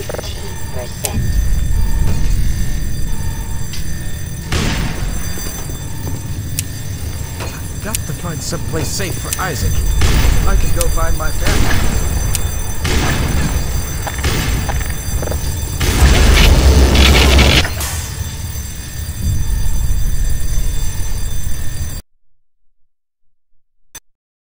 18%. Got to find someplace safe for Isaac. I can go find my family.